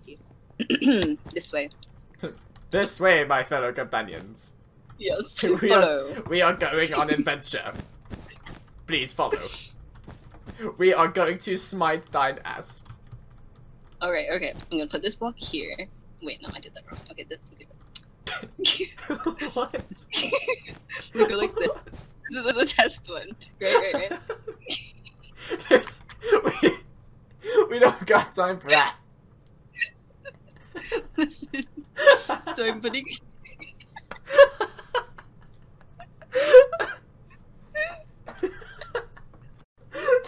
towards you. this way. This way, my fellow companions. Yes. We Follow. are, we are going on adventure. Please follow. We are going to smite thine ass. Alright, okay. I'm gonna put this block here. Wait, no, I did that wrong. Okay, this. what? we go like this. This is a test one. Right, right, right. There's, we, we don't got time for that. So I'm putting.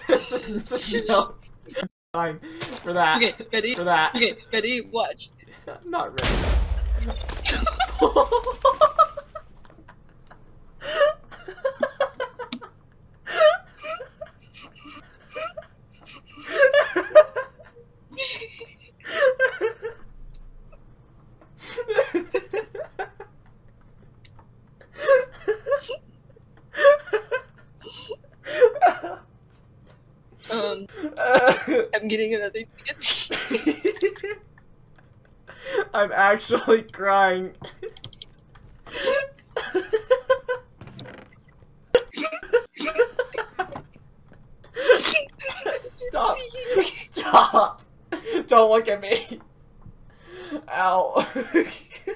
this isn't no time for that. Okay, ready? For that. Okay, ready? Watch. Not ready. Um, I'm getting another ticket. I'm actually crying. Stop. Stop. Don't look at me. Ow.